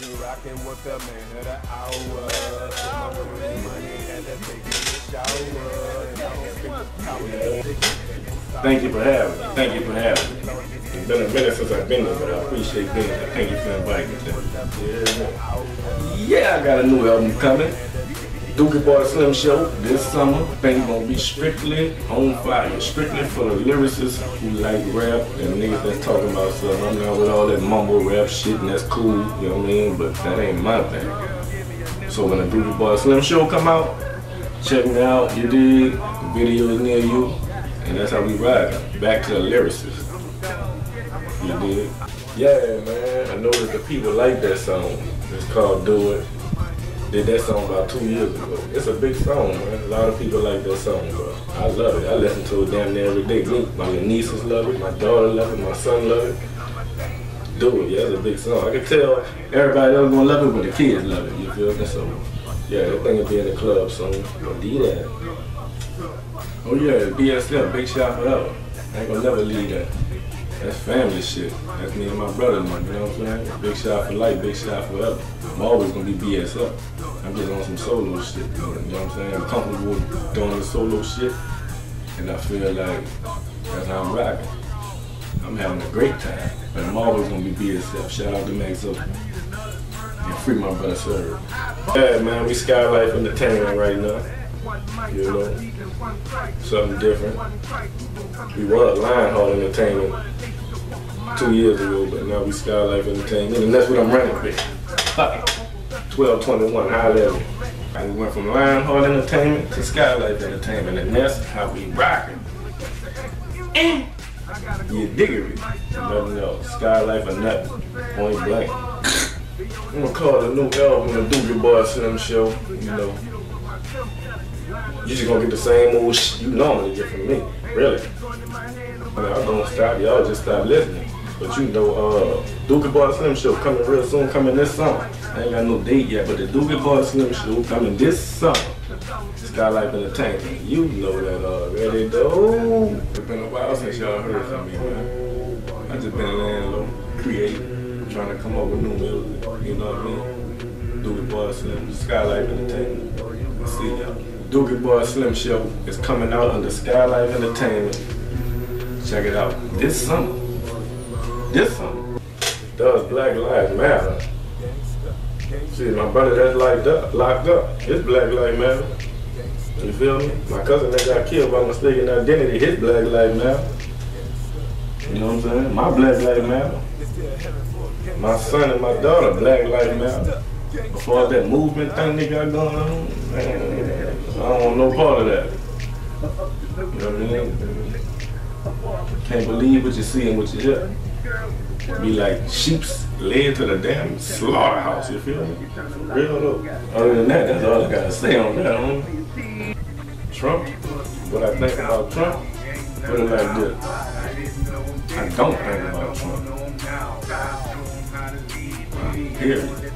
You rockin' with the man of the hour. My money and me a shower. And I don't speak the Thank you for having me. Thank you for having me. It's been a minute since I've been here, but I appreciate being here. Thank you for inviting me. Yeah, I got a new album coming. Dukieboy Slim Show this summer. Think it's gonna be strictly on fire. Strictly for the lyricists who like rap and niggas that's talking about something. I'm not with all that mumble rap shit and that's cool, you know what I mean? But that ain't my thing. So when the Dukieboy Slim Show come out, check me out, you dig? The video is near you. And that's how we ride. Back to the lyricists. You dig? Yeah, man. I know that the people like that song. It's called Do It. Did that song about two years ago. It's a big song, man. A lot of people like that song, bro. I love it. I listen to it damn near every day. My nieces love it. My daughter love it. My son love it. Do it. Yeah, it's a big song. I can tell everybody else gonna love it, but the kids love it. You feel me? So, yeah, that thing will be in the club soon. But do that. Oh yeah, BSL, Big Shot Forever. I ain't gonna never leave that. That's family shit. That's me and my brother, man. You know what I'm saying? Big shot for life, big shot forever. I'm always gonna be BSL. I'm just on some solo shit. You know what I'm saying? I'm comfortable doing the solo shit, and I feel like that's how I'm rocking. I'm having a great time, but I'm always gonna be BSL. Shout out to Max Open. And free my brother Sir. Yeah, man, we SkyyLyfe Entertainment right now. You know, something different. We was Lionheart Entertainment two years ago, but now we SkyyLyfe Entertainment, and that's what I'm running with. 1221 High Level. And we went from Lionheart Entertainment to SkyyLyfe Entertainment, and that's how we rocking. And you diggery. Nothing else. SkyyLyfe or nothing. Point blank. I'm gonna call the new album the Dukieboy Slim Show, you know. You just gonna get the same old shit you normally get from me, really. I don't stop, y'all just stop listening. But you know, uh, Dukieboy Slim Show coming real soon, coming this summer. I ain't got no date yet, but the Dukieboy Slim Show coming this summer. SkyyLyfe Entertainment. You know that already, though. It's been a while since y'all heard from me, man. I just been laying low, creating, trying to come up with new music. You know what I mean? Dukieboy Slim, SkyyLyfe Entertainment. See y'all. Dukieboy Slim Show is coming out under SkyyLyfe Entertainment. Check it out this summer. This summer. Does Black Lives Matter? See, my brother that's locked up, locked up. His Black Lives Matter. You feel me? My cousin that got killed by mistaken identity, his Black Lives Matter. You know what I'm saying? My Black Lives Matter. My son and my daughter, Black Lives Matter. Before that movement thing they got going on, man, I don't want no part of that. You know what I mean? Can't believe what you see and what you hear. Be like sheep's led to the damn slaughterhouse, you feel me? For real though. Other than that, that's all I gotta say on that. Homie. Trump, what I think about Trump, put it like this. I don't think about Trump. Period.